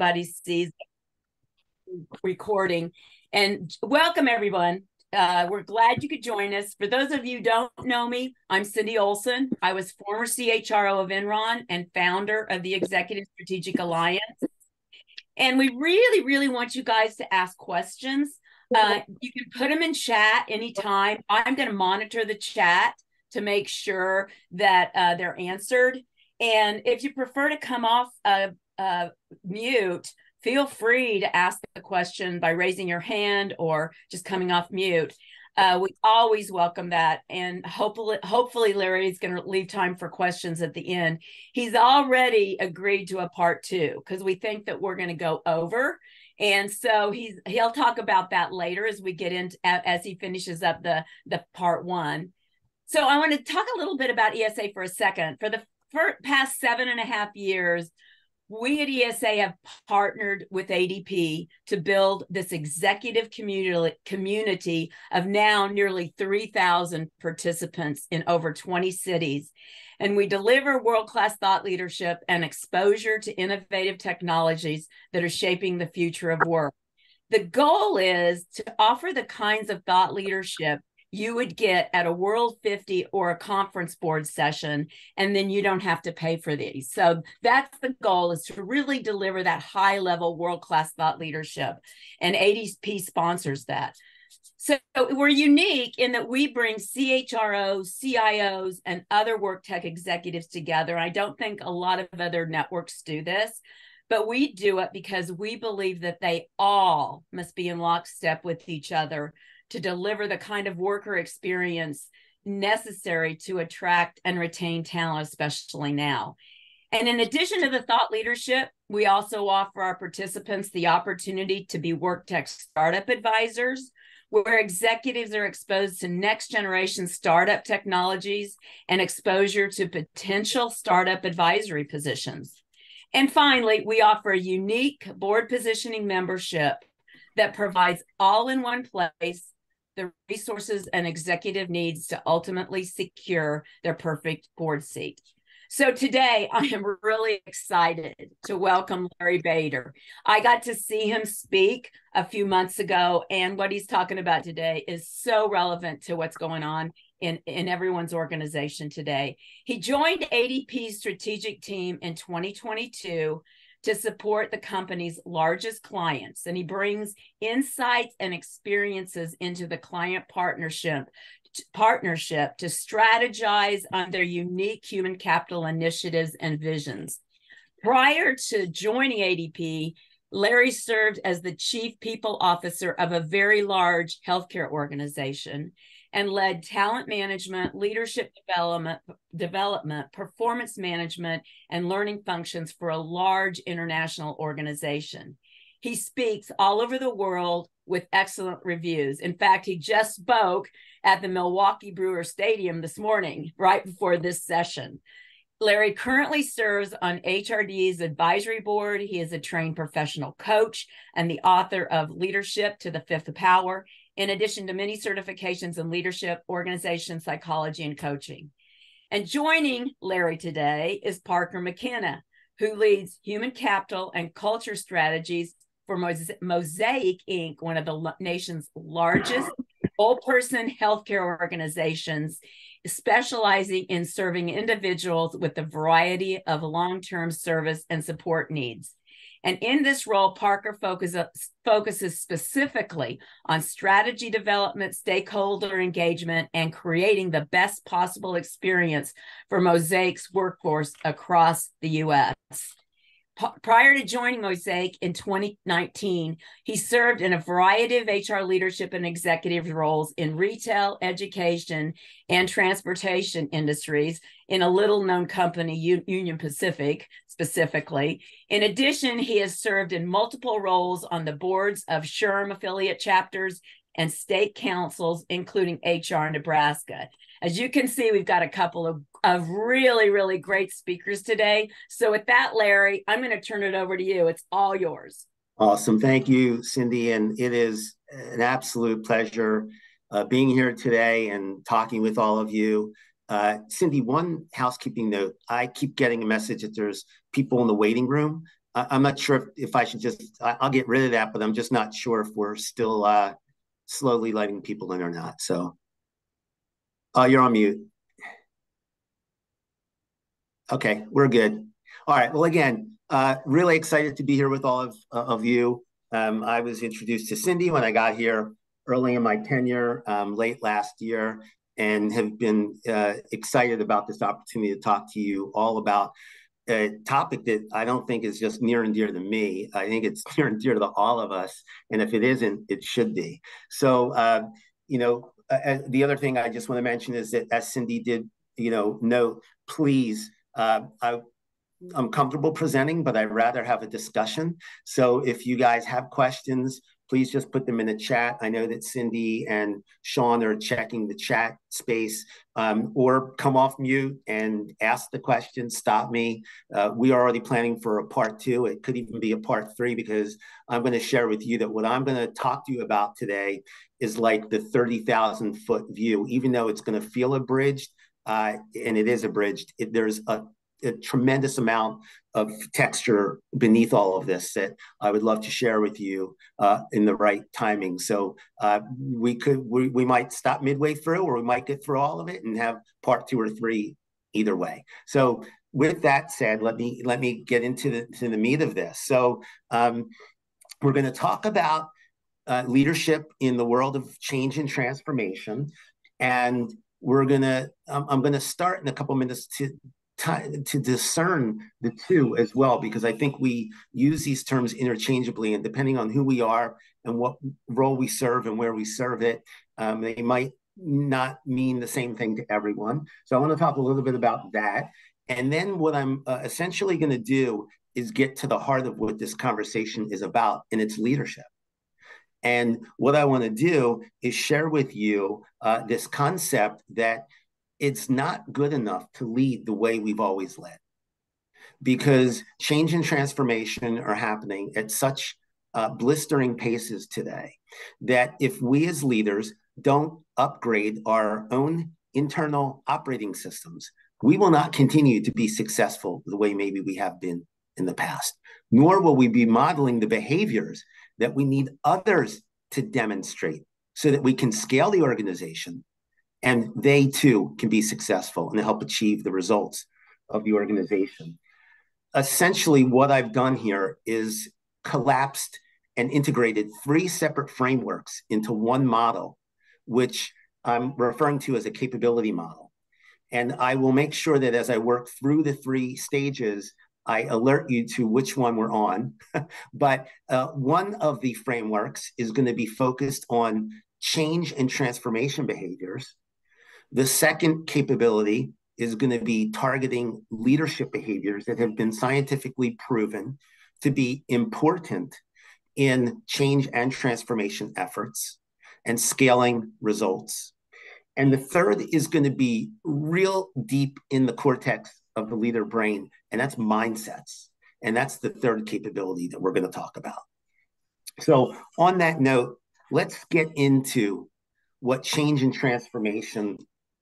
everybody sees recording. And welcome everyone. Uh, we're glad you could join us. For those of you don't know me, I'm Cindy Olson. I was former CHRO of Enron and founder of the Executive Strategic Alliance. And we really, really want you guys to ask questions. Uh, you can put them in chat anytime. I'm going to monitor the chat to make sure that uh, they're answered. And if you prefer to come off uh, mute, feel free to ask a question by raising your hand or just coming off mute. Uh, we always welcome that, and hopefully, hopefully Larry is going to leave time for questions at the end. He's already agreed to a part two because we think that we're going to go over, and so he's he'll talk about that later as we get into as he finishes up the the part one. So I want to talk a little bit about ESA for a second. For the past seven and a half years, we at ESA have partnered with ADP to build this executive community, community of now nearly 3,000 participants in over 20 cities. And we deliver world class thought leadership and exposure to innovative technologies that are shaping the future of work. The goal is to offer the kinds of thought leadership you would get at a World 50 or a conference board session, and then you don't have to pay for these. So that's the goal is to really deliver that high level world class thought leadership. And ADP sponsors that. So we're unique in that we bring CHROs, CIOs, and other work tech executives together. I don't think a lot of other networks do this, but we do it because we believe that they all must be in lockstep with each other to deliver the kind of worker experience necessary to attract and retain talent, especially now. And in addition to the thought leadership, we also offer our participants the opportunity to be WorkTech startup advisors, where executives are exposed to next generation startup technologies and exposure to potential startup advisory positions. And finally, we offer a unique board positioning membership that provides all in one place the resources an executive needs to ultimately secure their perfect board seat. So today I am really excited to welcome Larry Baider. I got to see him speak a few months ago, and what he's talking about today is so relevant to what's going on in, in everyone's organization today. He joined ADP's strategic team in 2022 to support the company's largest clients. And he brings insights and experiences into the client partnership partnership to strategize on their unique human capital initiatives and visions. Prior to joining ADP, Larry served as the chief people officer of a very large healthcare organization and led talent management, leadership development, development, performance management, and learning functions for a large international organization. He speaks all over the world with excellent reviews. In fact, he just spoke at the Milwaukee Brewer Stadium this morning, right before this session. Larry currently serves on HRD's advisory board. He is a trained professional coach and the author of Leadership to the Fifth Power in addition to many certifications in leadership, organization, psychology, and coaching. And joining Larry today is Parker McKenna, who leads human capital and culture strategies for Mosaic Inc., one of the nation's largest whole person healthcare organizations, specializing in serving individuals with a variety of long term service and support needs. And in this role, Parker focuses, focuses specifically on strategy development, stakeholder engagement, and creating the best possible experience for Mosaic's workforce across the US prior to joining Mosaic in 2019, he served in a variety of HR leadership and executive roles in retail, education, and transportation industries in a little known company, Union Pacific specifically. In addition, he has served in multiple roles on the boards of SHRM affiliate chapters and state councils, including HR Nebraska. As you can see, we've got a couple of, of really, really great speakers today. So, with that, Larry, I'm going to turn it over to you. It's all yours. Awesome. Thank you, Cindy. And it is an absolute pleasure uh, being here today and talking with all of you. Uh, Cindy, one housekeeping note I keep getting a message that there's people in the waiting room. I, am not sure if, if I should just, I, will get rid of that, but I'm just not sure if we're still uh, slowly letting people in or not. So, oh, you're on mute. Okay, we're good. All right. Well, again, uh, really excited to be here with all of, uh, of you. Um, I was introduced to Cindy when I got here early in my tenure, um, late last year, and have been uh, excited about this opportunity to talk to you all about a topic that I don't think is just near and dear to me. I think it's near and dear to all of us, and if it isn't, it should be. So, uh, you know, uh, the other thing I just want to mention is that as Cindy did, you know, note, please, uh, I I'm comfortable presenting, but I'd rather have a discussion. So if you guys have questions, please just put them in the chat. I know that Cindy and Sean are checking the chat space, um, or come off mute and ask the question, stop me. Uh, we are already planning for a part two. It could even be a part three because I'm going to share with you that what I'm going to talk to you about today is like the 30,000 foot view, even though it's going to feel abridged. Uh, and it is abridged. It, there's a a tremendous amount of texture beneath all of this that I would love to share with you uh, in the right timing. So uh, we could we, we might stop midway through, or we might get through all of it and have part two or three either way. So with that said, let me let me get into the to the meat of this. So um, we're going to talk about uh, leadership in the world of change and transformation, and we're gonna I'm going to start in a couple minutes to to discern the two as well, because I think we use these terms interchangeably, and depending on who we are and what role we serve and where we serve it, um, they might not mean the same thing to everyone. So I want to talk a little bit about that. And then what I'm uh, essentially going to do is get to the heart of what this conversation is about, and it's leadership. And what I want to do is share with you uh, this concept that it's not good enough to lead the way we've always led. Because change and transformation are happening at such uh, blistering paces today that if we as leaders don't upgrade our own internal operating systems, we will not continue to be successful the way maybe we have been in the past, nor will we be modeling the behaviors that we need others to demonstrate so that we can scale the organization and they too can be successful and help achieve the results of the organization. Essentially, what I've done here is collapsed and integrated three separate frameworks into one model, which I'm referring to as a capability model. And I will make sure that as I work through the three stages, I alert you to which one we're on. but uh, one of the frameworks is going to be focused on change and transformation behaviors. The second capability is going to be targeting leadership behaviors that have been scientifically proven to be important in change and transformation efforts and scaling results. And the third is going to be real deep in the cortex of the leader brain, and that's mindsets. And that's the third capability that we're going to talk about. So, on that note, let's get into what change and transformation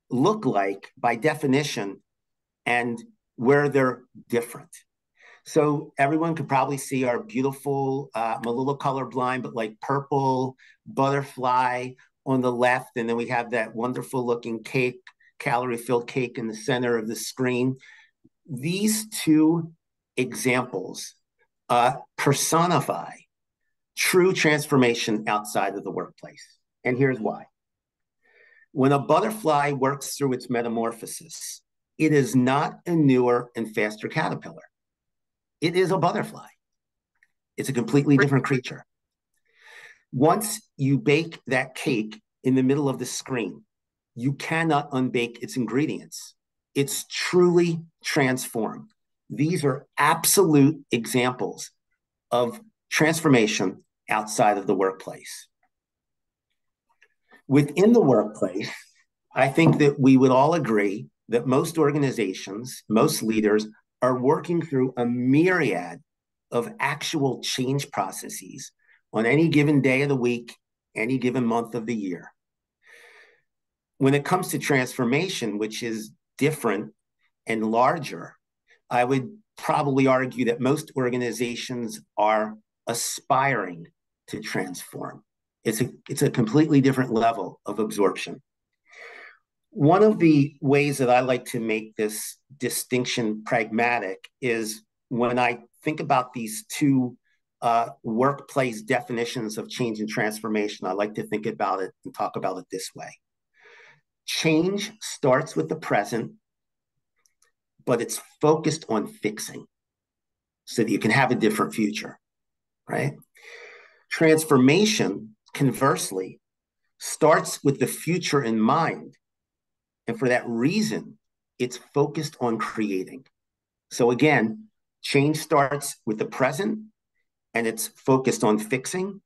look like by definition and where they're different. So everyone could probably see our beautiful, uh, I'm a little colorblind, but like purple butterfly on the left. And then we have that wonderful looking cake, calorie filled cake in the center of the screen. These two examples uh, personify true transformation outside of the workplace. And here's why. When a butterfly works through its metamorphosis, it is not a newer and faster caterpillar. It is a butterfly. It's a completely different creature. Once you bake that cake in the middle of the screen, you cannot unbake its ingredients. It's truly transformed. These are absolute examples of transformation outside of the workplace within the workplace, I think that we would all agree that most organizations, most leaders are working through a myriad of actual change processes on any given day of the week, any given month of the year. When it comes to transformation, which is different and larger, I would probably argue that most organizations are aspiring to transform. It's a, it's a completely different level of absorption. One of the ways that I like to make this distinction pragmatic is when I think about these two uh, workplace definitions of change and transformation, I like to think about it and talk about it this way. Change starts with the present, but it's focused on fixing so that you can have a different future, right? Transformation, conversely, starts with the future in mind. And for that reason, it's focused on creating. So again, change starts with the present and it's focused on fixing,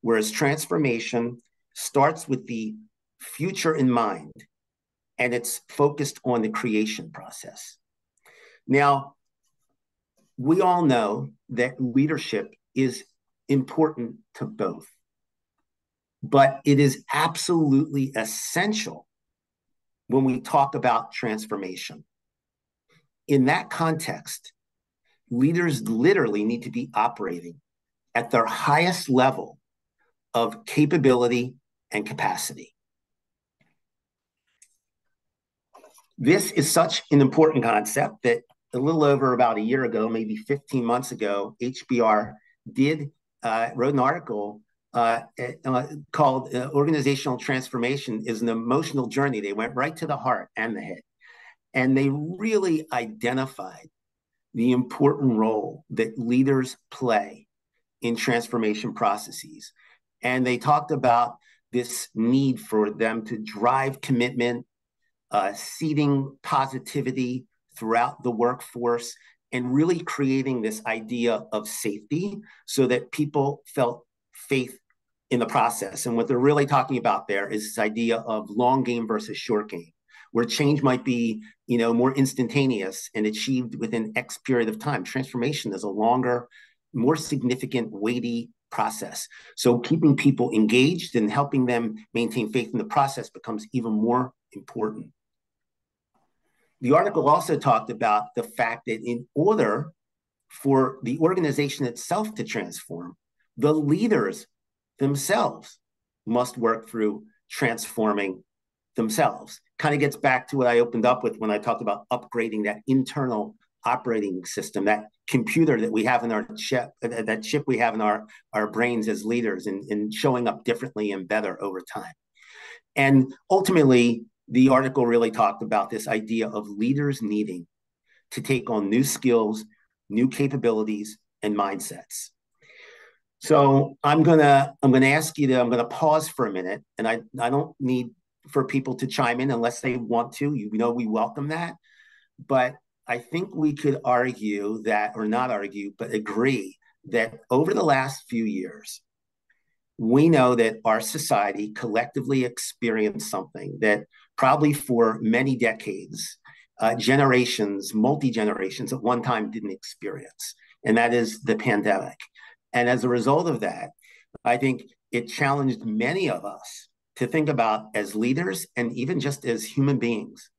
whereas transformation starts with the future in mind and it's focused on the creation process. Now, we all know that leadership is important to both, but it is absolutely essential when we talk about transformation. In that context, leaders literally need to be operating at their highest level of capability and capacity. This is such an important concept that a little over about a year ago, maybe 15 months ago, HBR did uh, wrote an article uh, uh, called uh, "Organizational Transformation is an Emotional Journey." They went right to the heart and the head, and they really identified the important role that leaders play in transformation processes. And they talked about this need for them to drive commitment, uh, seeding positivity throughout the workforce, and really creating this idea of safety so that people felt faith in the process. And what they're really talking about there is this idea of long game versus short game where change might be you know more instantaneous and achieved within x period of time. Transformation is a longer more significant weighty process. So keeping people engaged and helping them maintain faith in the process becomes even more important. The article also talked about the fact that in order for the organization itself to transform the leaders themselves must work through transforming themselves. Kind of gets back to what I opened up with when I talked about upgrading that internal operating system, that computer that we have in our chip, that chip we have in our, our brains as leaders and, and showing up differently and better over time. And ultimately, the article really talked about this idea of leaders needing to take on new skills, new capabilities, and mindsets. So I'm gonna I'm gonna ask you to I'm gonna pause for a minute, and I I don't need for people to chime in unless they want to. You know, we welcome that. But I think we could argue that, or not argue, but agree that over the last few years, we know that our society collectively experienced something that probably for many decades, uh, generations, multi generations at one time didn't experience, and that is the pandemic. And as a result of that, I think it challenged many of us to think about as leaders and even just as human beings.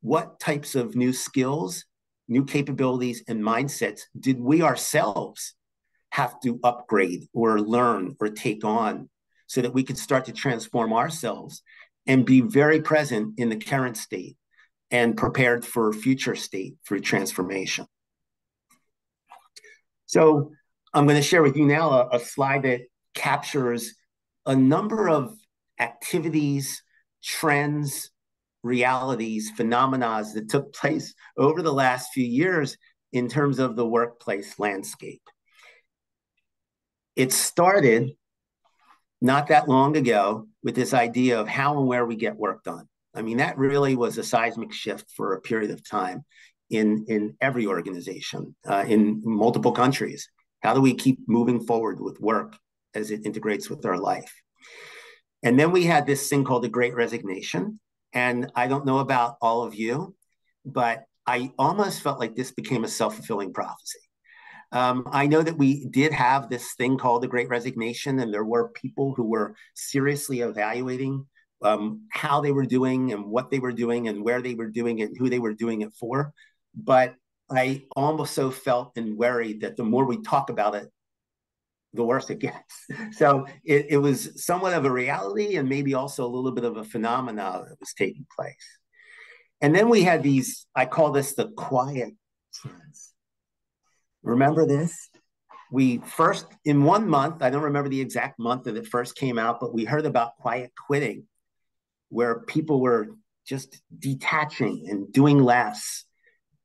What types of new skills, new capabilities, and mindsets did we ourselves have to upgrade or learn or take on so that we could start to transform ourselves and be very present in the current state and prepared for future state through transformation. So I'm going to share with you now a, a slide that captures a number of activities, trends, realities, phenomena that took place over the last few years in terms of the workplace landscape. It started not that long ago with this idea of how and where we get work done. I mean, that really was a seismic shift for a period of time in, in every organization uh, in multiple countries. How do we keep moving forward with work as it integrates with our life? And then we had this thing called the Great Resignation. And I don't know about all of you, but I almost felt like this became a self fulfilling prophecy. Um, I know that we did have this thing called the Great Resignation, and there were people who were seriously evaluating um, how they were doing and what they were doing and where they were doing it and who they were doing it for. But I almost so felt and worried that the more we talk about it, the worse it gets. So it, it was somewhat of a reality and maybe also a little bit of a phenomena that was taking place. And then we had these, I call this the quiet trends. Remember this? We first, in one month, I don't remember the exact month that it first came out, but we heard about quiet quitting, where people were just detaching and doing less.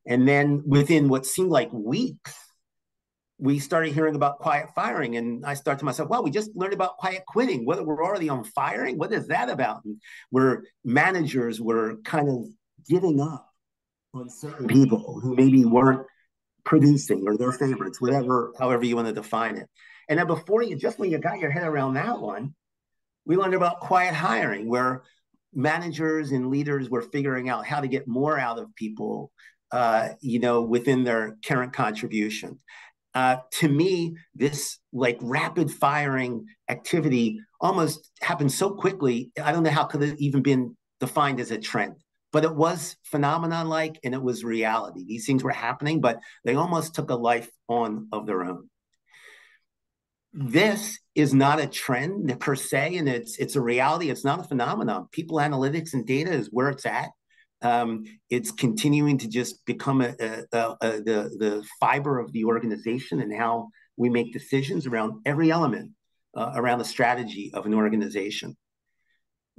And then within what seemed like weeks, we started hearing about quiet firing. And I start to myself, well, we just learned about quiet quitting. Whether we're already on firing, what is that about? And where managers were kind of giving up on certain people who maybe weren't producing or their favorites, whatever, however you want to define it. And then before you, just when you got your head around that one, we learned about quiet hiring, where managers and leaders were figuring out how to get more out of people, uh, you know, within their current contribution. Uh, to me, this like rapid firing activity almost happened so quickly. I don't know how could it even been defined as a trend but it was phenomenon like and it was reality these things were happening but they almost took a life on of their own this is not a trend per se and it's it's a reality it's not a phenomenon people analytics and data is where it's at um, it's continuing to just become a, a, a, the, the fiber of the organization and how we make decisions around every element uh, around the strategy of an organization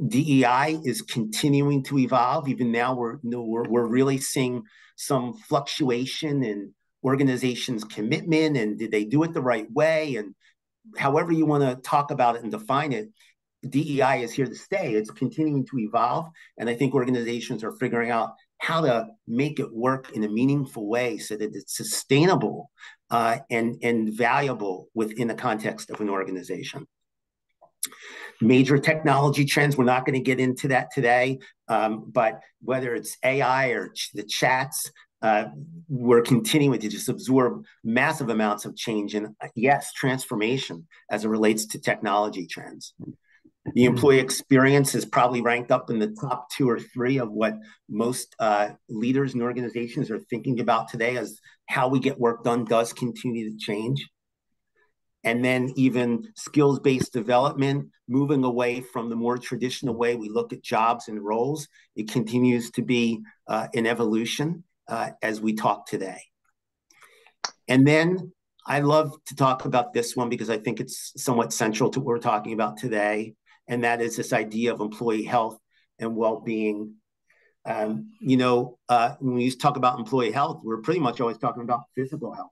DEI is continuing to evolve. Even now, we're, you know, we're, we're really seeing some fluctuation in organizations' commitment and did they do it the right way? And however you want to talk about it and define it, DEI is here to stay. It's continuing to evolve. And I think organizations are figuring out how to make it work in a meaningful way so that it's sustainable uh, and, and valuable within the context of an organization major technology trends. We're not going to get into that today, um, but whether it's AI or ch- the chats, uh, we're continuing to just absorb massive amounts of change and uh, yes, transformation as it relates to technology trends. The mm-hmm. employee experience is probably ranked up in the top two or three of what most uh, leaders and organizations are thinking about today as how we get work done does continue to change and then even skills based development, moving away from the more traditional way we look at jobs and roles. It continues to be uh, an evolution uh, as we talk today. And then I love to talk about this one because I think it's somewhat central to what we're talking about today, and that is this idea of employee health and well being. Um, you know, uh, when we talk about employee health, we're pretty much always talking about physical health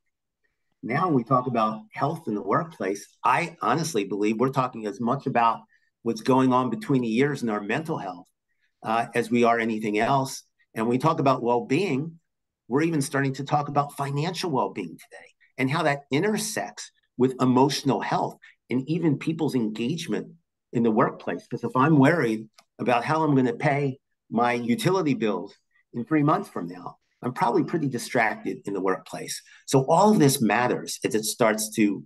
now we talk about health in the workplace, I honestly believe we're talking as much about what's going on between the ears in our mental health uh, as we are anything else. And we talk about well being, we're even starting to talk about financial well being today and how that intersects with emotional health and even people's engagement in the workplace. Because if I'm worried about how I'm going to pay my utility bills in three months from now, I'm probably pretty distracted in the workplace. So all of this matters as it starts to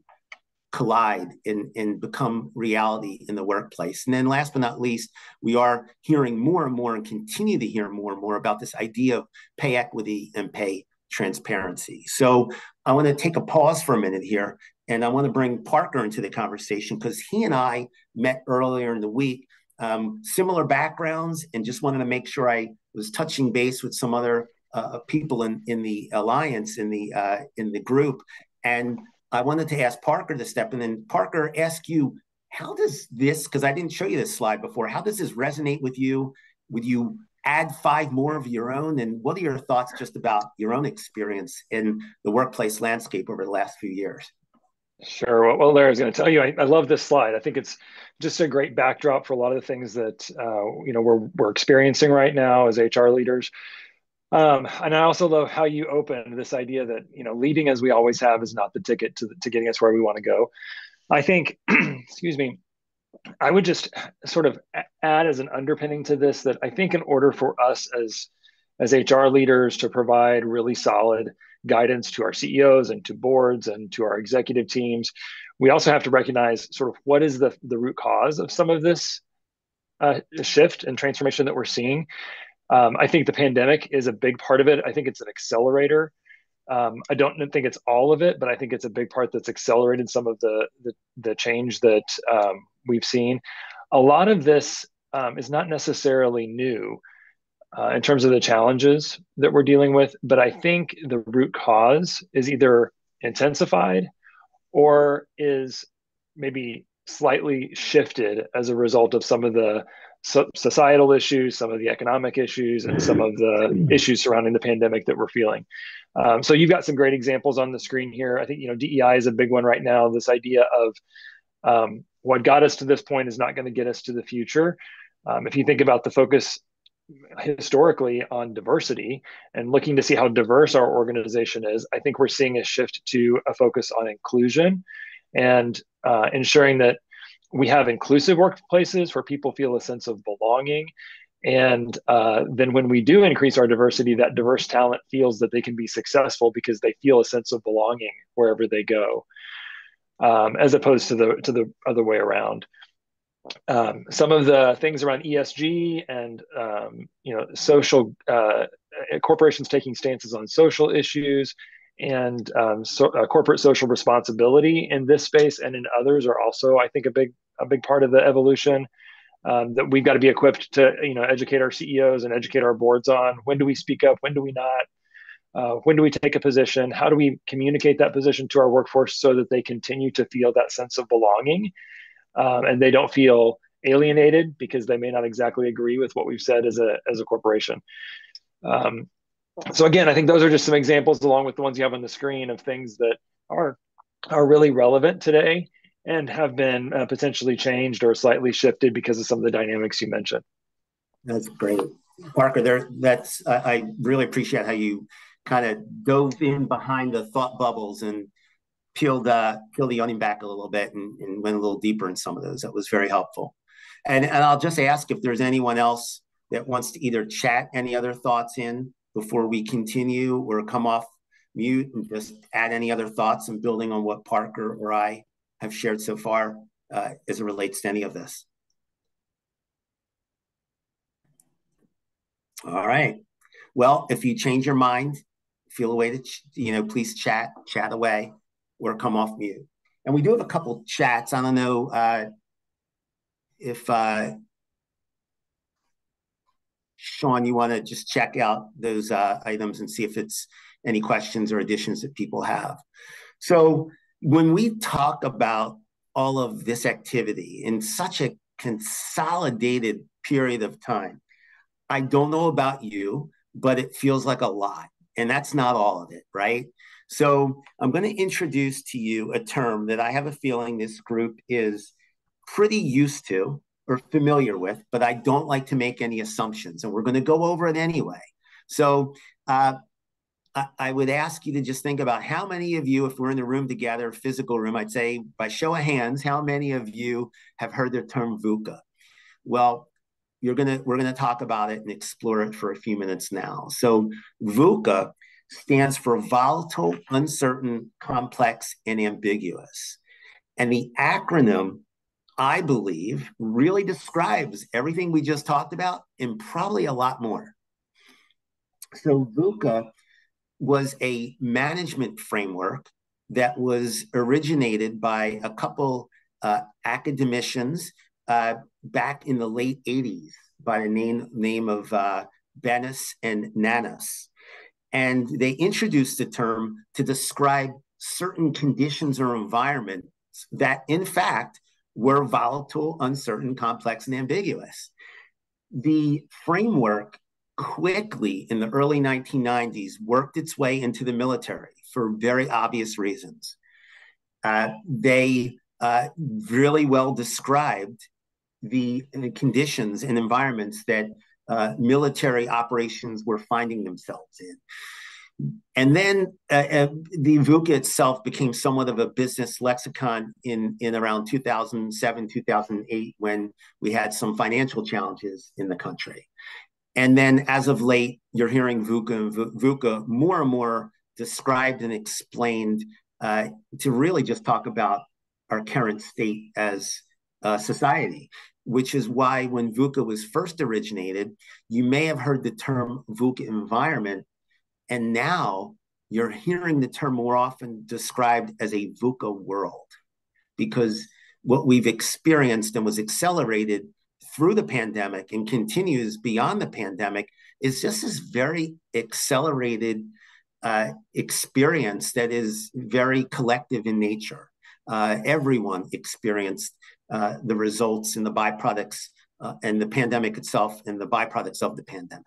collide and, and become reality in the workplace. And then last but not least, we are hearing more and more and continue to hear more and more about this idea of pay equity and pay transparency. So I want to take a pause for a minute here and I want to bring Parker into the conversation because he and I met earlier in the week, um, similar backgrounds, and just wanted to make sure I was touching base with some other uh, people in, in the alliance in the uh, in the group, and I wanted to ask Parker to step in. And Parker, ask you, how does this? Because I didn't show you this slide before. How does this resonate with you? Would you add five more of your own? And what are your thoughts just about your own experience in the workplace landscape over the last few years? Sure. Well, Larry was going to tell you, I, I, love this slide. I think it's just a great backdrop for a lot of the things that uh, you know we're we're experiencing right now as HR leaders. Um, and I also love how you open this idea that you know leading as we always have is not the ticket to, to getting us where we want to go. I think, excuse me, I would just sort of add as an underpinning to this that I think in order for us as as HR leaders to provide really solid guidance to our CEOs and to boards and to our executive teams, we also have to recognize sort of what is the the root cause of some of this uh, shift and transformation that we're seeing um, I think the pandemic is a big part of it. I think it's an accelerator. Um, I don't think it's all of it, but I think it's a big part that's accelerated some of the the, the change that um, we've seen. A lot of this um, is not necessarily new uh, in terms of the challenges that we're dealing with, but I think the root cause is either intensified or is maybe slightly shifted as a result of some of the so societal issues, some of the economic issues, and some of the issues surrounding the pandemic that we're feeling. Um, so you've got some great examples on the screen here. I think you know DEI is a big one right now. This idea of um, what got us to this point is not going to get us to the future. Um, if you think about the focus historically on diversity and looking to see how diverse our organization is, I think we're seeing a shift to a focus on inclusion and uh, ensuring that we have inclusive workplaces where people feel a sense of belonging. And uh, then when we do increase our diversity, that diverse talent feels that they can be successful because they feel a sense of belonging wherever they go, um, as opposed to the to the other way around. Um, some of the things around ESG and um, you know social uh, corporations taking stances on social issues and um, so, uh, corporate social responsibility in this space and in others are also, I think, a big a big part of the evolution um, that we've got to be equipped to you know educate our CEOs and educate our boards on. When do we speak up? When do we not? Uh, when do we take a position? How do we communicate that position to our workforce so that they continue to feel that sense of belonging um, and they don't feel alienated because they may not exactly agree with what we've said as a as a corporation. Um, so again, I think those are just some examples, along with the ones you have on the screen, of things that are are really relevant today and have been uh, potentially changed or slightly shifted because of some of the dynamics you mentioned. That's great, Parker. There, that's I, I really appreciate how you kind of dove in behind the thought bubbles and peeled uh, peeled the onion back a little bit and, and went a little deeper in some of those. That was very helpful. And and I'll just ask if there's anyone else that wants to either chat any other thoughts in before we continue or come off mute and just add any other thoughts and building on what Parker or I have shared so far uh, as it relates to any of this. All right. Well, if you change your mind, feel a way to, you know, please chat, chat away or come off mute. And we do have a couple chats. I don't know uh, if uh, Sean, you want to just check out those uh, items and see if it's any questions or additions that people have. So when we talk about all of this activity in such a consolidated period of time, I don't know about you, but it feels like a lot. And that's not all of it, right? So I'm going to introduce to you a term that I have a feeling this group is pretty used to or familiar with, but I don't like to make any assumptions. And we're going to go over it anyway. So uh, I, I, would ask you to just think about how many of you, if we're in the room together, physical room, I'd say by show of hands, how many of you have heard the term VUCA? Well, you're gonna we're gonna talk about it and explore it for a few minutes now. So VUCA stands for volatile, uncertain, complex, and ambiguous. And the acronym I believe, really describes everything we just talked about and probably a lot more. So, VUCA was a management framework that was originated by a couple uh, academicians uh, back in the late 80s by the name, name of uh, Bennis and Nanus. And they introduced the term to describe certain conditions or environments that, in fact, were volatile, uncertain, complex, and ambiguous. The framework quickly in the early 1990s worked its way into the military for very obvious reasons. Uh, they uh, really well described the, the, conditions and environments that uh, military operations were finding themselves in. And then uh, uh, the VUCA itself became somewhat of a business lexicon in, in around 2007, 2008, when we had some financial challenges in the country. And then as of late, you're hearing VUCA and VUCA more and more described and explained uh, to really just talk about our current state as a society, which is why when VUCA was first originated, you may have heard the term VUCA environment and now you're hearing the term more often described as a VUCA world because what we've experienced and was accelerated through the pandemic and continues beyond the pandemic is just this very accelerated uh, experience that is very collective in nature. Uh, everyone experienced uh, the results and the byproducts uh, and the pandemic itself and the byproducts of the pandemic.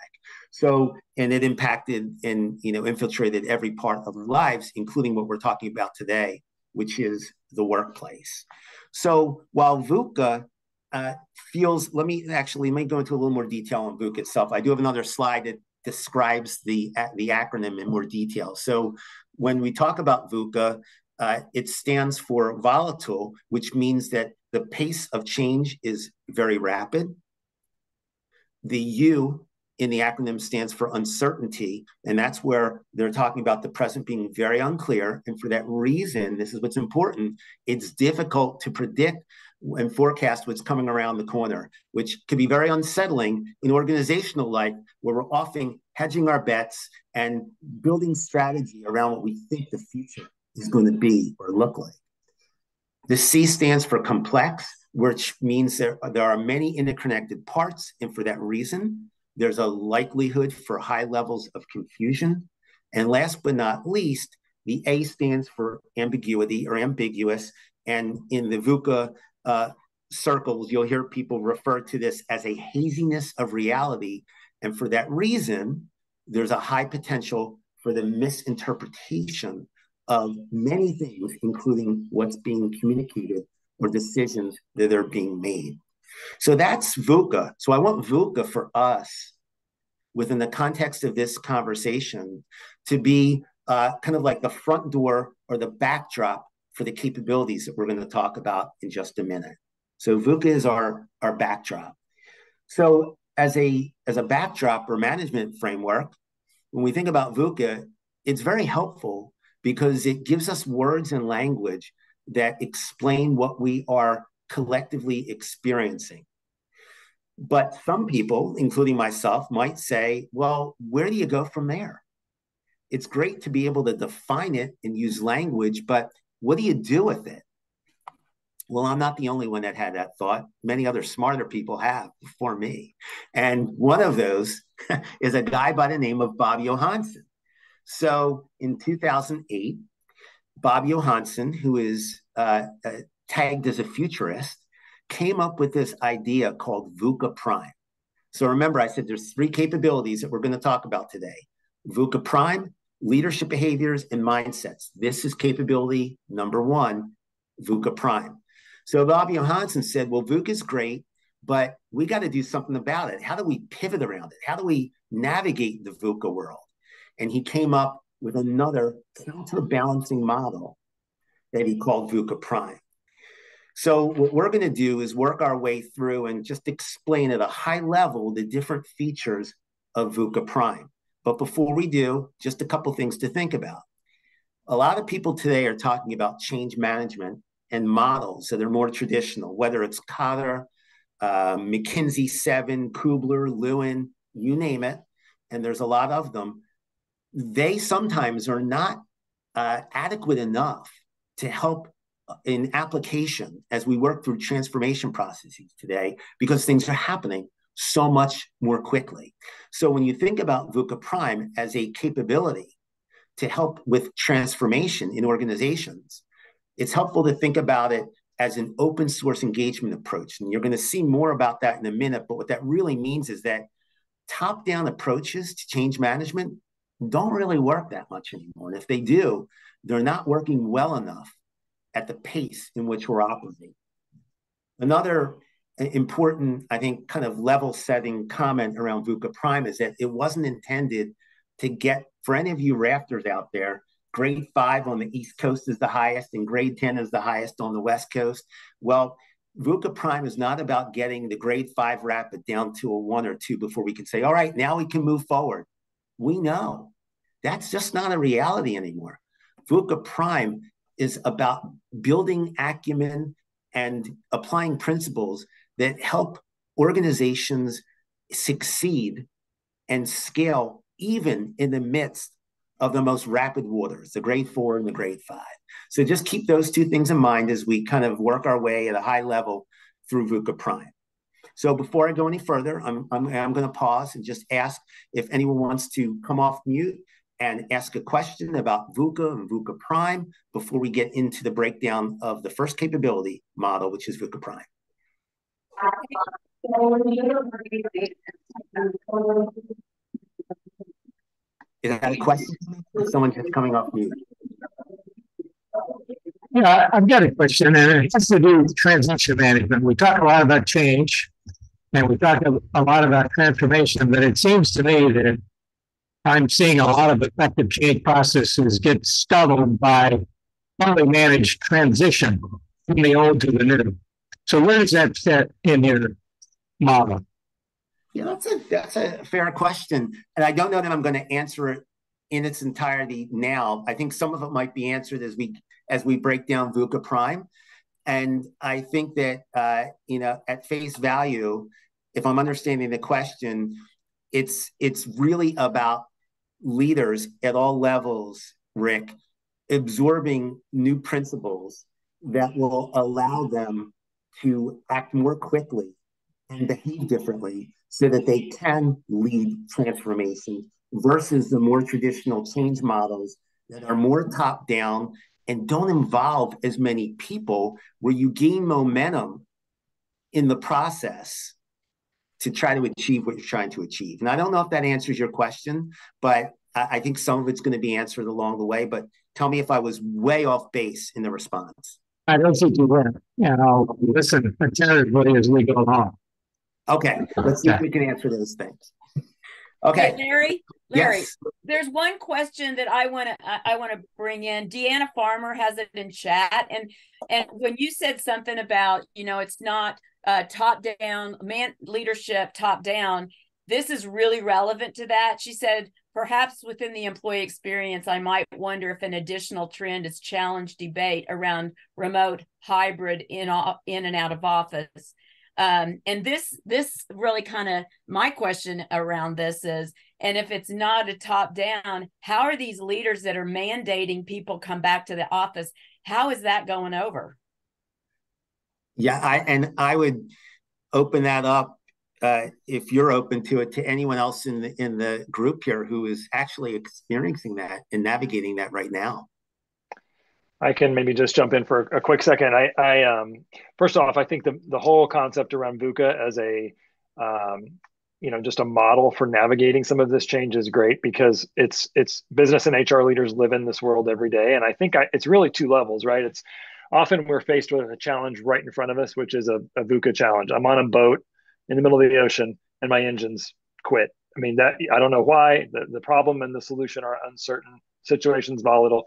So, and it impacted and you know infiltrated every part of our lives, including what we're talking about today, which is the workplace. So, while VUCA uh, feels, let me actually let me go into a little more detail on VUCA itself. I do have another slide that describes the the acronym in more detail. So, when we talk about VUCA, uh, it stands for volatile, which means that the pace of change is very rapid. The U in the acronym stands for uncertainty. And that's where they're talking about the present being very unclear. And for that reason, this is what's important it's difficult to predict and forecast what's coming around the corner, which can be very unsettling in organizational life, where we're often hedging our bets and building strategy around what we think the future is going to be or look like. The C stands for complex, which means there, there are many interconnected parts. And for that reason, there's a likelihood for high levels of confusion. And last but not least, the A stands for ambiguity or ambiguous. And in the VUCA uh, circles, you'll hear people refer to this as a haziness of reality. And for that reason, there's a high potential for the misinterpretation of many things, including what's being communicated or decisions that are being made. So that's VUCA. So I want VUCA for us within the context of this conversation to be uh, kind of like the front door or the backdrop for the capabilities that we're going to talk about in just a minute. So VUCA is our, our backdrop. So as a, as a backdrop or management framework, when we think about VUCA, it's very helpful because it gives us words and language that explain what we are collectively experiencing. But some people, including myself, might say, well, where do you go from there? It's great to be able to define it and use language, but what do you do with it? Well, I'm not the only one that had that thought. Many other smarter people have before me. And one of those is a guy by the name of Bob Johansen. So in 2008, Bob Johansen, who is uh, uh, tagged as a futurist, came up with this idea called VUCA Prime. So remember, I said there's three capabilities that we're going to talk about today VUCA Prime, leadership behaviors, and mindsets. This is capability number one, VUCA Prime. So Bob Johansen said, well, VUCA is great, but we got to do something about it. How do we pivot around it? How do we navigate the VUCA world? And he came up with another counterbalancing model that he called VUCA Prime. So what we're going to do is work our way through and just explain at a high level the different features of VUCA Prime. But before we do, just a couple things to think about. A lot of people today are talking about change management and models that are more traditional, whether it's Kotter, uh, McKinsey 7, Kubler, Lewin, you name it, and there's a lot of them. They sometimes are not uh, adequate enough to help in application as we work through transformation processes today because things are happening so much more quickly. So when you think about VUCA Prime as a capability to help with transformation in organizations, it's helpful to think about it as an open source engagement approach. And you're going to see more about that in a minute. But what that really means is that top down approaches to change management don't really work that much anymore. And if they do, they're not working well enough at the pace in which we're operating. Another important, I think, kind of level setting comment around VUCA Prime is that it wasn't intended to get, for any of you rafters out there, grade five on the East Coast is the highest and grade 10 is the highest on the West Coast. Well, VUCA Prime is not about getting the grade five rapid down to a one or two before we can say, all right, now we can move forward. We know that's just not a reality anymore. VUCA Prime is about building acumen and applying principles that help organizations succeed and scale even in the midst of the most rapid waters, the grade four and the grade five. So just keep those two things in mind as we kind of work our way at a high level through VUCA Prime. So before I go any further, I'm, I'm, I'm going to pause and just ask if anyone wants to come off mute and ask a question about VUCA and VUCA Prime before we get into the breakdown of the first capability model, which is VUCA Prime. Is that a question? Someone just coming off mute. Yeah, I've got a question, and it has to do with transition management. We talk a lot about change, and we talk a lot about transformation, but it seems to me that I'm seeing a lot of effective change processes get scuttled by poorly managed transition from the old to the new. So where does that fit in your model? Yeah, that's a that's a fair question, and I don't know that I'm going to answer it in its entirety now. I think some of it might be answered as we as we break down VUCA Prime, and I think that uh, you know at face value, if I'm understanding the question, it's it's really about leaders at all levels, Rick, absorbing new principles that will allow them to act more quickly and behave differently so that they can lead transformation versus the more traditional change models that are more top down and don't involve as many people where you gain momentum in the process to try to achieve what you're trying to achieve. And I don't know if that answers your question, but I, think some of it's going to be answered along the way. But tell me if I was way off base in the response. I don't think you were. And I'll listen attentively as we go along. Okay, let's see if we can answer those things. Okay, hey, Larry. Larry, yes. there's one question that I want to I, I want to bring in. Deanna Farmer has it in chat, and and when you said something about you know it's not uh, top down man leadership top down, this is really relevant to that. She said perhaps within the employee experience, I might wonder if an additional trend is challenge debate around remote hybrid in in and out of office. Um, and this this really kind of my question around this is and if it's not a top down how are these leaders that are mandating people come back to the office how is that going over yeah i and i would open that up uh, if you're open to it to anyone else in the in the group here who is actually experiencing that and navigating that right now I can maybe just jump in for a quick second. I, I um, first off, I think the the whole concept around VUCA as a um, you know just a model for navigating some of this change is great because it's it's business and HR leaders live in this world every day, and I think I, it's really two levels, right? It's often we're faced with a challenge right in front of us, which is a, a VUCA challenge. I'm on a boat in the middle of the ocean, and my engines quit. I mean that I don't know why. The the problem and the solution are uncertain. Situations volatile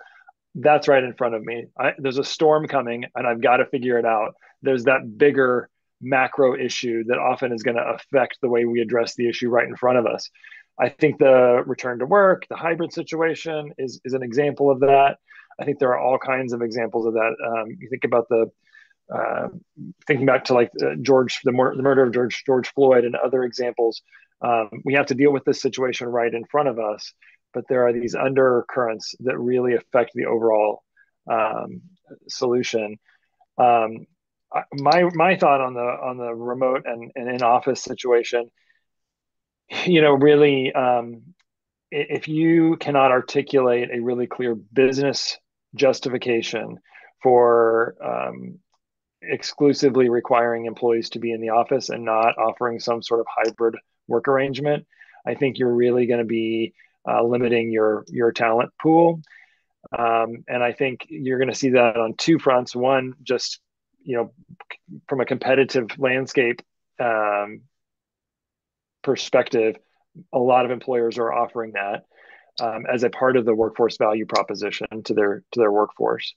that's right in front of me. I, there's a storm coming and I've got to figure it out. There's that bigger macro issue that often is going to affect the way we address the issue right in front of us. I think the return to work, the hybrid situation is, is an example of that. I think there are all kinds of examples of that. Um, you think about the uh, thinking back to like uh, George, the, mur- the, murder of George George Floyd, and other examples. Um, we have to deal with this situation right in front of us, but there are these undercurrents that really affect the overall um, solution. Um, my my thought on the on the remote and, and in office situation, you know, really, um, if you cannot articulate a really clear business justification for um, exclusively requiring employees to be in the office and not offering some sort of hybrid work arrangement, I think you're really going to be uh, limiting your your talent pool. Um, and I think you're going to see that on two fronts. One, just you know, from a competitive landscape um, perspective, a lot of employers are offering that um, as a part of the workforce value proposition to their to their workforce.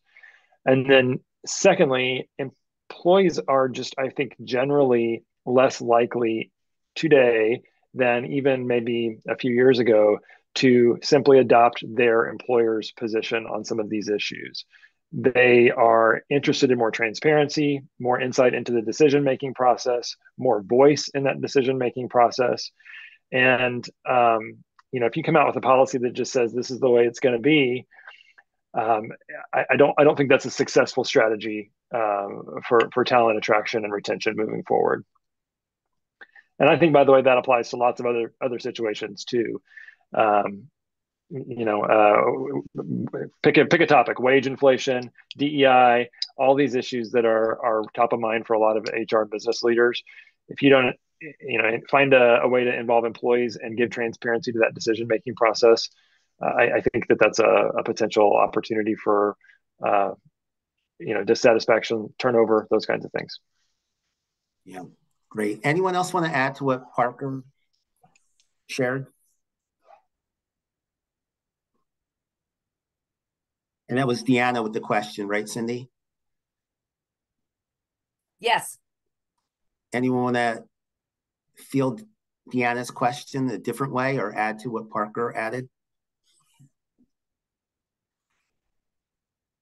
And then, secondly, employees are just, I think, generally less likely today than even maybe a few years ago to simply adopt their employer's position on some of these issues. They are interested in more transparency, more insight into the decision making process, more voice in that decision making process. And, um, you know, if you come out with a policy that just says this is the way it's going to be, um, I, I, don't I don't think that's a successful strategy um, for for talent attraction and retention moving forward. And I think, by the way, that applies to lots of other other situations too. Um, you know, uh, pick a pick a topic: wage inflation, DEI, all these issues that are are top of mind for a lot of HR business leaders. If you don't, you know, find a, a way to involve employees and give transparency to that decision making process, uh, I, I, think that that's a, a potential opportunity for, uh, you know, dissatisfaction, turnover, those kinds of things. Yeah, great. Anyone else want to add to what Parker shared? And that was Deanna with the question, right, Cindy? Yes. Anyone want to field Deanna's question a different way or add to what Parker added?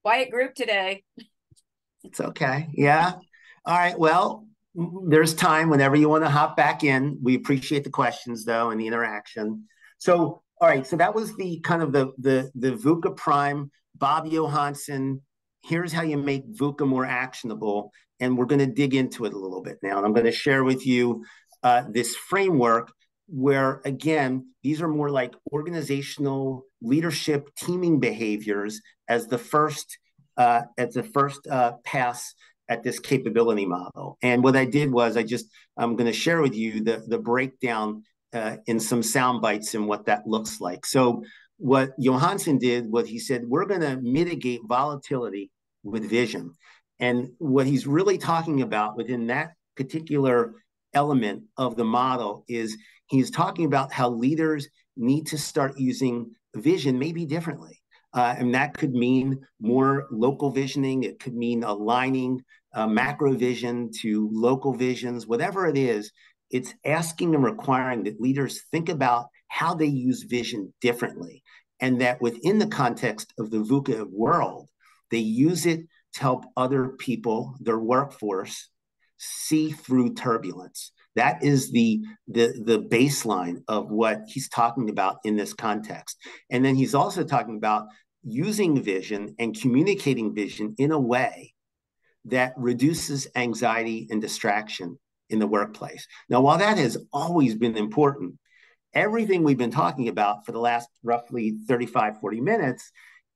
Quiet group today. It's okay. Yeah. All right. Well, there's time whenever you want to hop back in. We appreciate the questions though and the interaction. So, all right. So that was the kind of the the the VUCA Prime Bob Johansen, here's how you make VUCA more actionable. And we're going to dig into it a little bit now. And I'm going to share with you uh, this framework where, again, these are more like organizational leadership teaming behaviors as the first uh, as the first uh, pass at this capability model. And what I did was I just I'm going to share with you the the breakdown uh, in some sound bites and what that looks like. So what Johansen did was he said, we're going to mitigate volatility with vision. And what he's really talking about within that particular element of the model is he's talking about how leaders need to start using vision maybe differently. Uh, and that could mean more local visioning. It could mean aligning uh, macro vision to local visions, whatever it is. It's asking and requiring that leaders think about how they use vision differently. And that within the context of the VUCA world, they use it to help other people, their workforce, see through turbulence. That is the, the, the baseline of what he's talking about in this context. And then he's also talking about using vision and communicating vision in a way that reduces anxiety and distraction in the workplace. Now, while that has always been important, everything we've been talking about for the last roughly 35, 40 minutes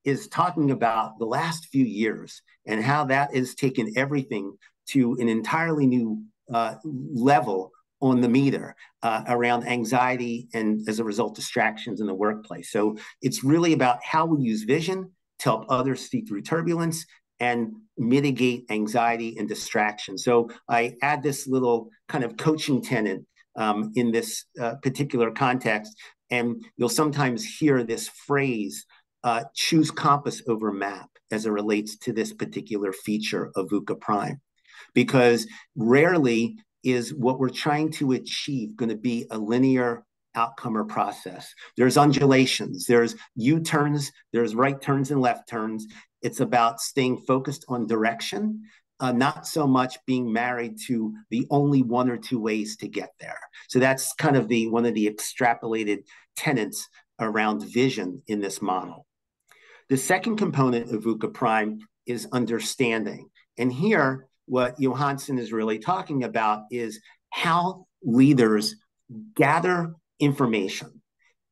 is talking about the last few years and how that has taken everything to an entirely new uh, level on the meter uh, around anxiety and as a result distractions in the workplace so it's really about how we use vision to help others see through turbulence and mitigate anxiety and distraction so i add this little kind of coaching tenet um, in this uh, particular context. And you'll sometimes hear this phrase, uh, choose compass over map as it relates to this particular feature of VUCA Prime. Because rarely is what we're trying to achieve going to be a linear outcome or process. There's undulations, there's U-turns, there's right turns and left turns. It's about staying focused on direction uh, not so much being married to the only one or two ways to get there. So that's kind of the one of the extrapolated tenets around vision in this model. The second component of VUCA Prime is understanding. And here, what Johansen is really talking about is how leaders gather information.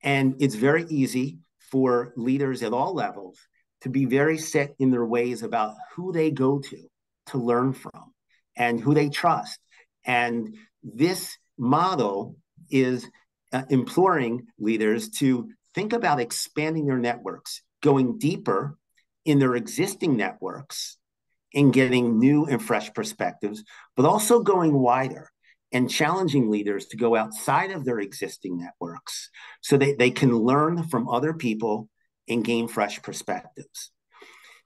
And it's very easy for leaders at all levels to be very set in their ways about who they go to to learn from and who they trust. And this model is uh, imploring leaders to think about expanding their networks, going deeper in their existing networks and getting new and fresh perspectives, but also going wider and challenging leaders to go outside of their existing networks so that they can learn from other people and gain fresh perspectives.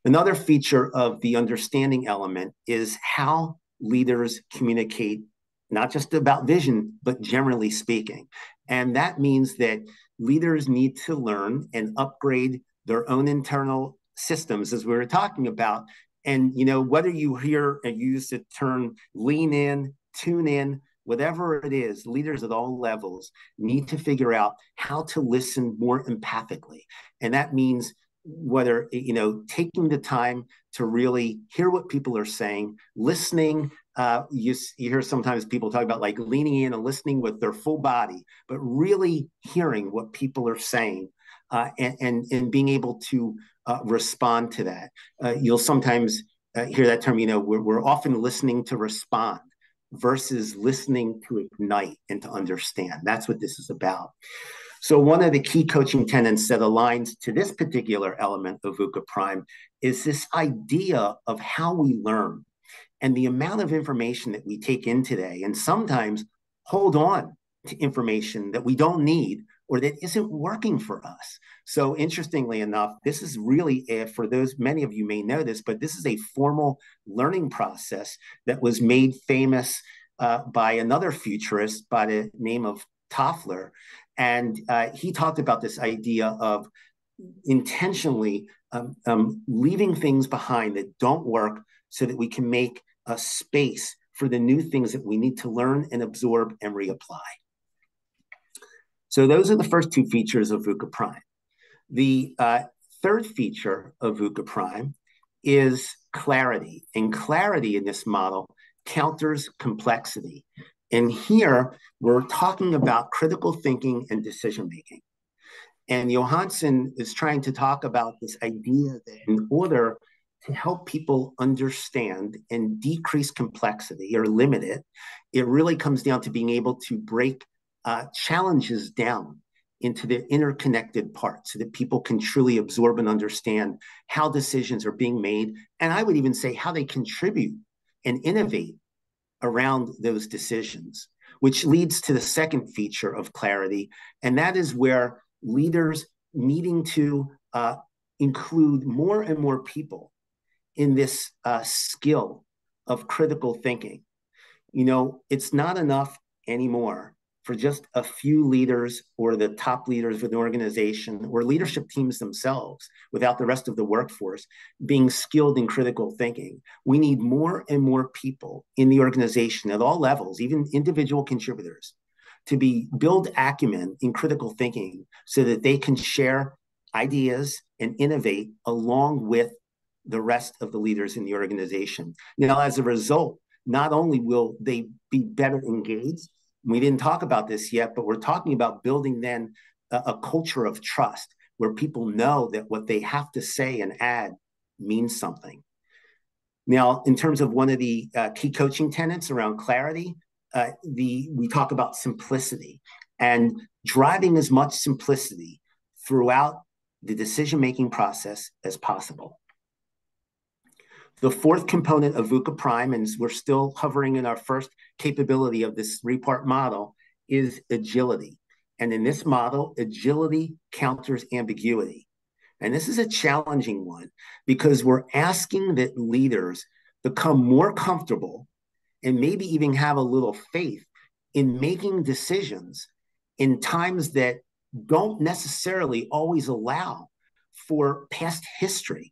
Another feature of the understanding element is how leaders communicate, not just about vision, but generally speaking. And that means that leaders need to learn and upgrade their own internal systems, as we were talking about. And you know, whether you hear and use the term lean in, tune in, whatever it is, leaders at all levels need to figure out how to listen more empathically. And that means whether you know taking the time to really hear what people are saying listening uh, you, you hear sometimes people talk about like leaning in and listening with their full body but really hearing what people are saying uh, and, and, and being able to uh, respond to that. Uh, you'll sometimes uh, hear that term you know we're, we're often listening to respond versus listening to ignite and to understand. That's what this is about. So one of the key coaching tenets that aligns to this particular element of VUCA Prime is this idea of how we learn and the amount of information that we take in today, and sometimes hold on to information that we don't need or that isn't working for us. So interestingly enough, this is really for those many of you may know this, but this is a formal learning process that was made famous uh, by another futurist by the name of Toffler, and uh, he talked about this idea of intentionally um, um, leaving things behind that don't work so that we can make a space for the new things that we need to learn and absorb and reapply. So those are the first two features of VUCA Prime. The uh, third feature of VUCA Prime is clarity. And clarity in this model counters complexity. And here we're talking about critical thinking and decision making. And Johansen is trying to talk about this idea that in order to help people understand and decrease complexity or limit it, it really comes down to being able to break uh, challenges down into the interconnected parts so that people can truly absorb and understand how decisions are being made. And I would even say how they contribute and innovate around those decisions, which leads to the second feature of clarity. And that is where leaders needing to uh, include more and more people in this uh, skill of critical thinking. You know, it's not enough anymore for just a few leaders or the top leaders of an organization or leadership teams themselves without the rest of the workforce being skilled in critical thinking. We need more and more people in the organization at all levels, even individual contributors, to be build acumen in critical thinking so that they can share ideas and innovate along with the rest of the leaders in the organization. Now, as a result, not only will they be better engaged, we didn't talk about this yet, but we're talking about building then a, a culture of trust where people know that what they have to say and add means something. Now, in terms of one of the uh, key coaching tenets around clarity, uh, the we talk about simplicity and driving as much simplicity throughout the decision-making process as possible. The fourth component of VUCA Prime, and we're still hovering in our first capability of this three-part model, is agility. And in this model, agility counters ambiguity. And this is a challenging one because we're asking that leaders become more comfortable and maybe even have a little faith in making decisions in times that don't necessarily always allow for past history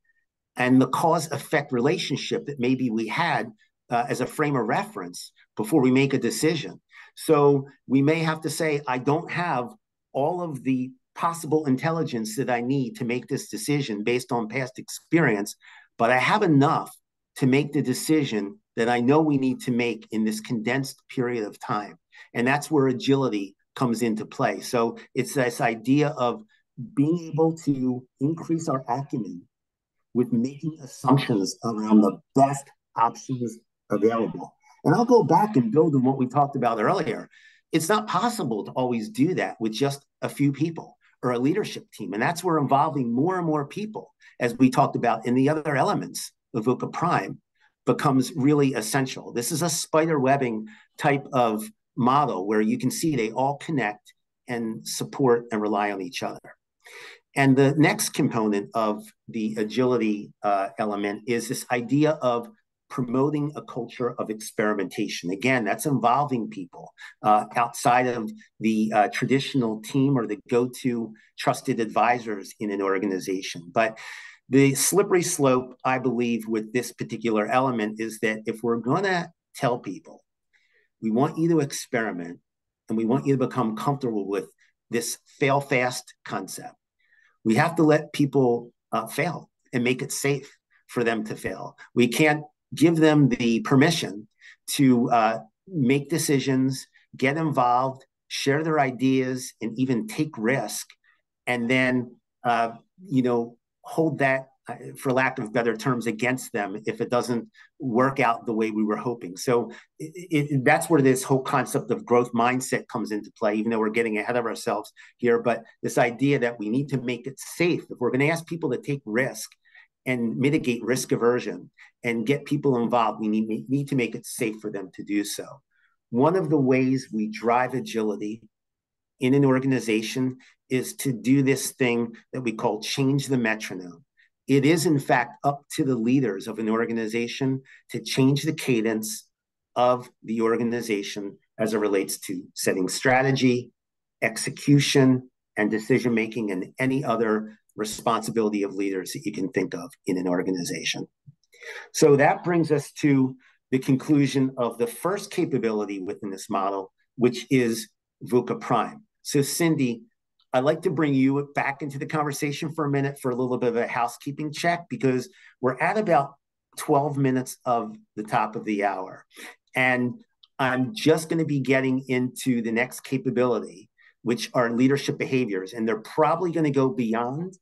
and the cause effect relationship that maybe we had uh, as a frame of reference before we make a decision. So we may have to say, I don't have all of the possible intelligence that I need to make this decision based on past experience, but I have enough to make the decision that I know we need to make in this condensed period of time. And that's where agility comes into play. So it's this idea of being able to increase our acumen with making assumptions around the best options available. And I'll go back and build on what we talked about earlier. It's not possible to always do that with just a few people or a leadership team. And that's where involving more and more people, as we talked about in the other elements of VUCA Prime, becomes really essential. This is a spider webbing type of model where you can see they all connect and support and rely on each other. And the next component of the agility uh, element is this idea of promoting a culture of experimentation. Again, that's involving people uh, outside of the uh, traditional team or the go to trusted advisors in an organization. But the slippery slope, I believe, with this particular element is that if we're going to tell people we want you to experiment and we want you to become comfortable with this fail fast concept. We have to let people uh, fail and make it safe for them to fail. We can't give them the permission to uh, make decisions, get involved, share their ideas, and even take risk, and then uh, you know hold that for lack of better terms, against them if it doesn't work out the way we were hoping. So it, it, that's where this whole concept of growth mindset comes into play, even though we're getting ahead of ourselves here. But this idea that we need to make it safe. If we're going to ask people to take risk and mitigate risk aversion and get people involved, we need, need to make it safe for them to do so. One of the ways we drive agility in an organization is to do this thing that we call change the metronome it is, in fact, up to the leaders of an organization to change the cadence of the organization as it relates to setting strategy, execution, and decision making, and any other responsibility of leaders that you can think of in an organization. So that brings us to the conclusion of the first capability within this model, which is VUCA Prime. So, Cindy, I'd like to bring you back into the conversation for a minute for a little bit of a housekeeping check because we're at about 12 minutes of the top of the hour. And I'm just going to be getting into the next capability, which are leadership behaviors. And they're probably going to go beyond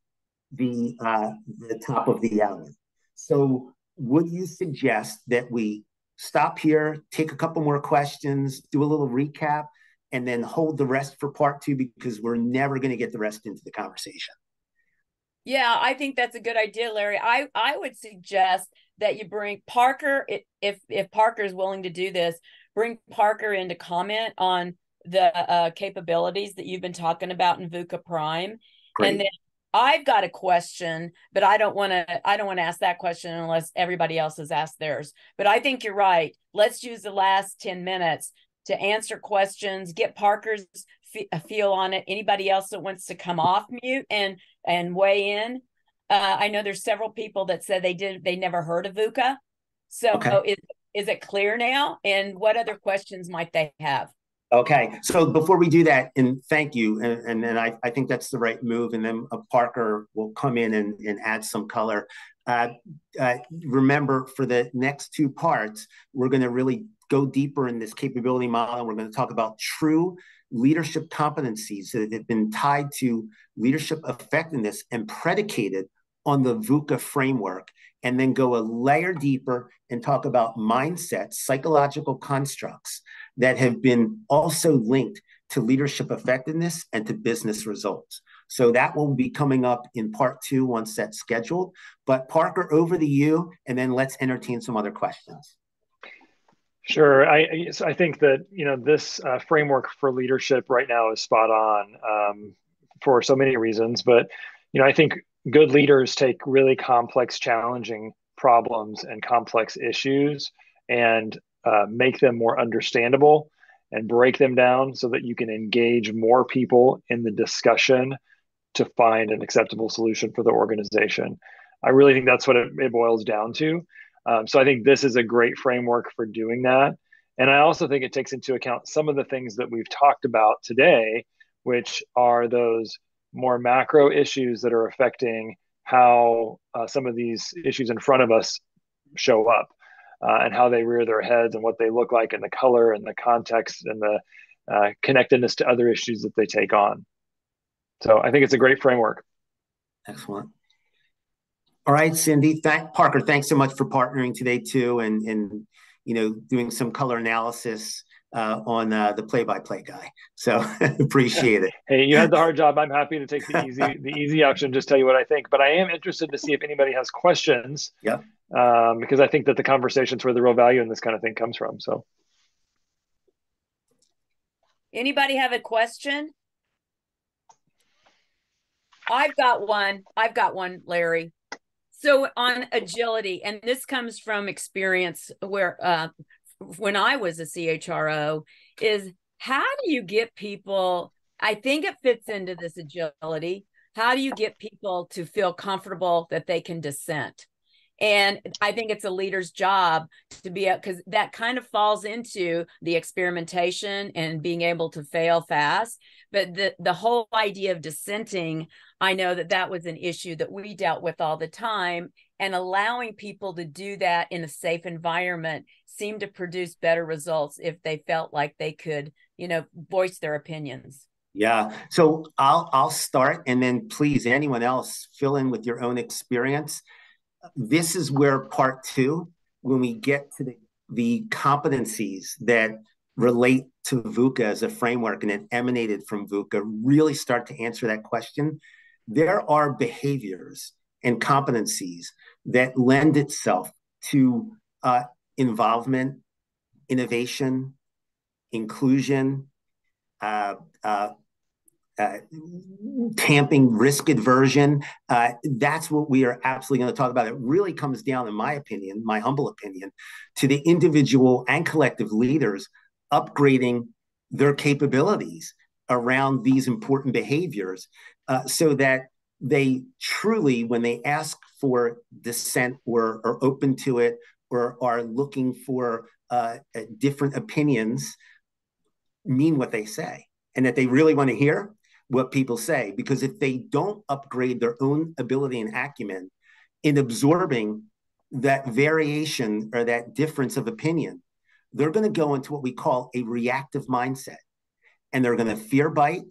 the, uh, the top of the hour. So, would you suggest that we stop here, take a couple more questions, do a little recap, and then hold the rest for part two because we're never going to get the rest into the conversation. Yeah, I think that's a good idea, Larry. I I would suggest that you bring Parker if if Parker is willing to do this, bring Parker in to comment on the uh, capabilities that you've been talking about in VUCA Prime, Great. and then I've got a question, but I don't want to I don't want to ask that question unless everybody else has asked theirs. But I think you're right. Let's use the last 10 minutes to answer questions, get Parker's feel on it. Anybody else that wants to come off mute and and weigh in. Uh, I know there's several people that said they did they never heard of VUCA. So okay. oh, is is it clear now? And what other questions might they have? Okay, so before we do that, and thank you, and, then I, I think that's the right move, and then uh, Parker will come in and, and add some color. Uh, uh, remember, for the next two parts, we're going to really go deeper in this capability model. We're going to talk about true leadership competencies that have been tied to leadership effectiveness and predicated on the VUCA framework, and then go a layer deeper and talk about mindsets, psychological constructs that have been also linked to leadership effectiveness and to business results. So that will be coming up in part two once that's scheduled. But Parker, over to you, and then let's entertain some other questions. Sure. I I think that you know this uh, framework for leadership right now is spot on um, for so many reasons, but you know I think good leaders take really complex, challenging problems and complex issues and uh, make them more understandable and break them down so that you can engage more people in the discussion to find an acceptable solution for the organization. I really think that's what it, it boils down to. Um, so I think this is a great framework for doing that. And I also think it takes into account some of the things that we've talked about today, which are those more macro issues that are affecting how uh, some of these issues in front of us show up uh, and how they rear their heads and what they look like and the color and the context and the uh, connectedness to other issues that they take on. So I think it's a great framework. Excellent. All right, Cindy. Thank Parker. Thanks so much for partnering today too, and and you know doing some color analysis uh, on uh, the play-by-play guy. So appreciate it. hey, you had the hard job. I'm happy to take the easy the easy option. Just tell you what I think. But I am interested to see if anybody has questions. Yeah. Um, because I think that the conversations where the real value in this kind of thing comes from. So. Anybody have a question? I've got one. I've got one, Larry. So on agility, and this comes from experience where uh, when I was a CHRO, is how do you get people? I think it fits into this agility. How do you get people to feel comfortable that they can dissent? And i think it's a leader's job to be because that kind of falls into the experimentation and being able to fail fast. But the the whole idea of dissenting i know that that was an issue that we dealt with all the time. And allowing people to do that in a safe environment seemed to produce better results if they felt like they could you know voice their opinions. Yeah. So i'll i'll start and then please anyone else fill in with your own experience this is where part two, when we get to the, the competencies that relate to VUCA as a framework and it emanated from VUCA, really start to answer that question. There are behaviors and competencies that lend itself to uh, involvement, innovation, inclusion, uh, uh, uh, tamping risk aversion. Uh, that's what we are absolutely going to talk about. It really comes down, in my opinion, my humble opinion, to the individual and collective leaders upgrading their capabilities around these important behaviors uh, so that they truly, when they ask for dissent or are open to it or are looking for uh, different opinions, mean what they say and that they really want to hear what people say because if they don't upgrade their own ability and acumen in absorbing that variation or that difference of opinion, they're going to go into what we call a reactive mindset. And they're going to fear bite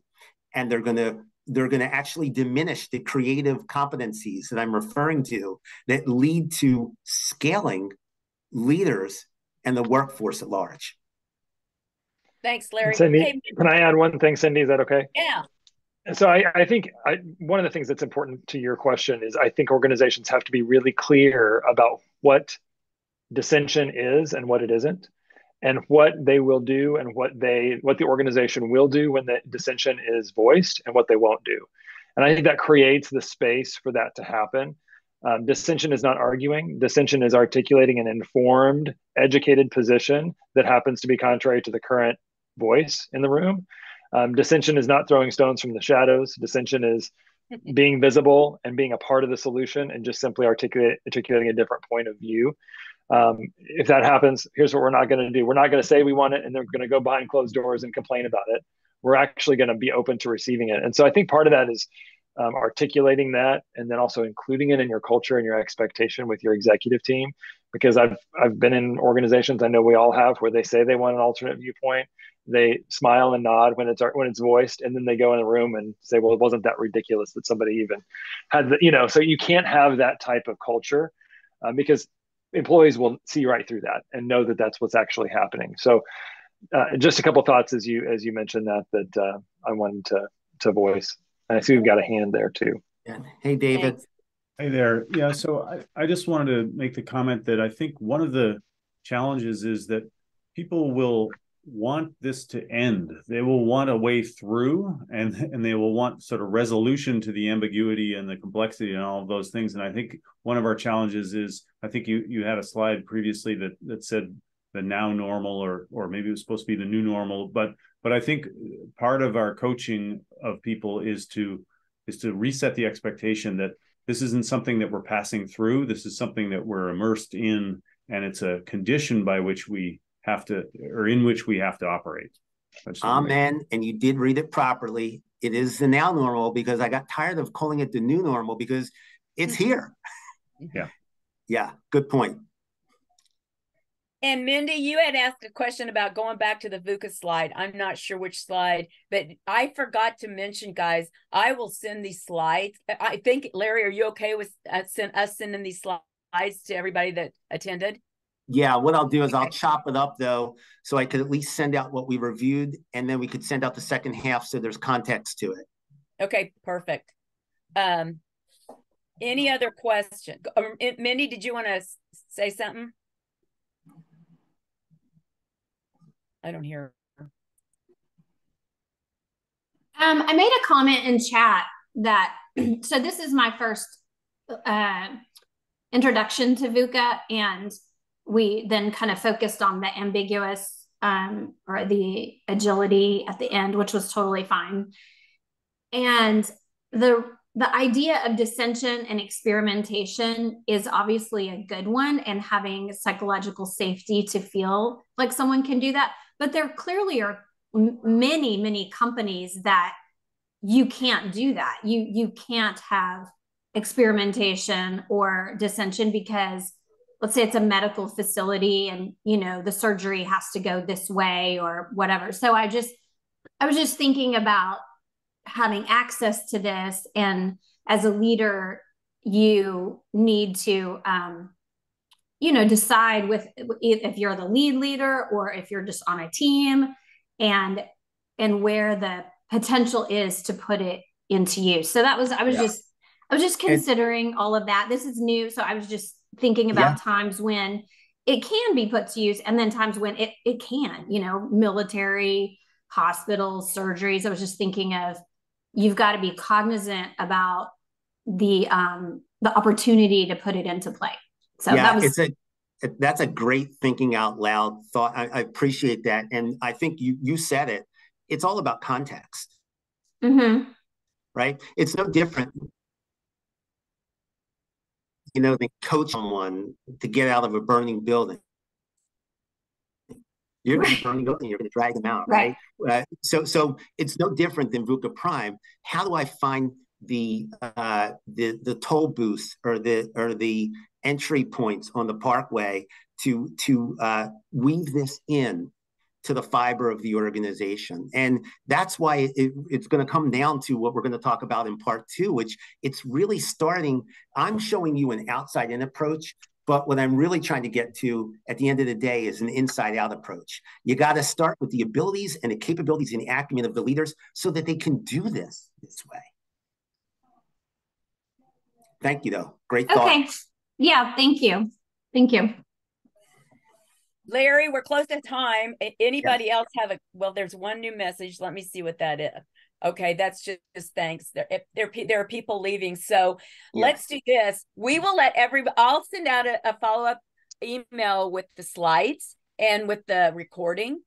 and they're going to they're going to actually diminish the creative competencies that I'm referring to that lead to scaling leaders and the workforce at large. Thanks, Larry. Cindy, hey, can I add one thing, Cindy? Is that okay? Yeah. So I, I think I, one of the things that's important to your question is I think organizations have to be really clear about what dissension is and what it isn't, and what they will do and what they what the organization will do when the dissension is voiced and what they won't do. And I think that creates the space for that to happen. Um, dissension is not arguing. Dissension is articulating an informed, educated position that happens to be contrary to the current voice in the room. Um, dissension is not throwing stones from the shadows. Dissension is being visible and being a part of the solution and just simply articulate, articulating a different point of view. Um, if that happens, here's what we're not going to do. We're not going to say we want it and they're going to go behind closed doors and complain about it. We're actually going to be open to receiving it. And so I think part of that is um, articulating that and then also including it in your culture and your expectation with your executive team. Because I've I've been in organizations I know we all have where they say they want an alternate viewpoint they smile and nod when it's when it's voiced and then they go in the room and say well it wasn't that ridiculous that somebody even had the you know so you can't have that type of culture uh, because employees will see right through that and know that that's what's actually happening. So uh, just a couple thoughts as you as you mentioned that that uh, i wanted to to voice. And i see we've got a hand there too. Yeah. hey david. Hey there. Yeah so I, I just wanted to make the comment that i think one of the challenges is that people will want this to end. They will want a way through and and they will want sort of resolution to the ambiguity and the complexity and all of those things. And I think one of our challenges is I think you you had a slide previously that that said the now normal or or maybe it was supposed to be the new normal. But but I think part of our coaching of people is to is to reset the expectation that this isn't something that we're passing through. This is something that we're immersed in, and it's a condition by which we have to or in which we have to operate. Amen. And you did read it properly. It is the now normal because I got tired of calling it the new normal because it's here. Yeah. Yeah. Good point. And Mindy, you had asked a question about going back to the VUCA slide. I'm not sure which slide, but I forgot to mention, guys. I will send these slides. I think Larry, are you okay with uh, us sending these slides to everybody that attended? Yeah, what I'll do is I'll chop it up though, so I could at least send out what we reviewed, and then we could send out the second half so there's context to it. Okay, perfect. Um, any other question? Um, Mindy, did you want to say something? I don't hear. Um, I made a comment in chat that so this is my first uh, introduction to VUCA, and we then kind of focused on the ambiguous um, or the agility at the end, which was totally fine. And the the idea of dissension and experimentation is obviously a good one and having psychological safety to feel like someone can do that but there clearly are many many companies that you can't do that you you can't have experimentation or dissension because let's say it's a medical facility and you know the surgery has to go this way or whatever. So i just i was just thinking about having access to this. And as a leader you need to um, you know decide with if you're the lead leader or if you're just on a team and and where the potential is to put it into use so that was i was yeah. just i was just considering and, all of that. This is new so i was just thinking about yeah. times when it can be put to use and then times when it, it can you know military hospitals surgeries. I was just thinking of you've got to be cognizant about the um the opportunity to put it into play. So yeah, that was it's a that's a great thinking out loud thought. I, I, appreciate that. And i think you you said it. It's all about context. Mm-hmm. right? It's no different you know than coach someone to get out of a burning building you're going to burn the building. You're going to drag them out, right? right? Uh, so, so it's no different than VUCA Prime. How do I find the uh, the the toll booths or the or the entry points on the parkway to to uh, weave this in to the fiber of the organization and that's why it, it's going to come down to what we're going to talk about in part two which it's really starting i'm showing you an outside in approach but what I'm really trying to get to at the end of the day is an inside out approach. You got to start with the abilities and the capabilities and the acumen of the leaders so that they can do this this way. Thank you, though. Great thought. Okay. Yeah, thank you. Thank you. Larry, we're close to time. Anybody else have a well? There's one new message. Let me see what that is. Okay, that's just, just thanks. There, there, there are people leaving. So yeah. let's do this. We will let everybody, I'll send out a, a follow up email with the slides and with the recording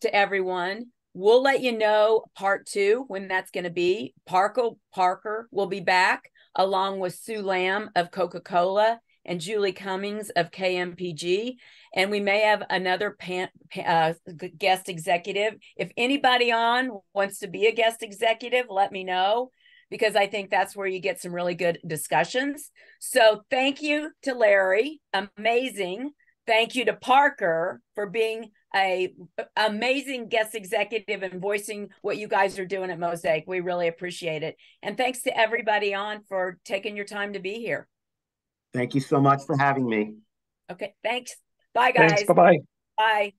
to everyone. We'll let you know part two when that's going to be. Parker Parker will be back along with Sue Lamb of Coca Cola and Julie Cummings of KPMG. And we may have another pan, uh, guest executive. If anybody on wants to be a guest executive, let me know because I think that's where you get some really good discussions. So thank you to Larry. Amazing. Thank you to Parker for being a amazing guest executive and voicing what you guys are doing at Mosaic. We really appreciate it. And thanks to everybody on for taking your time to be here. Thank you so much for having me. Okay, thanks. Bye, guys. Bye-bye. Bye.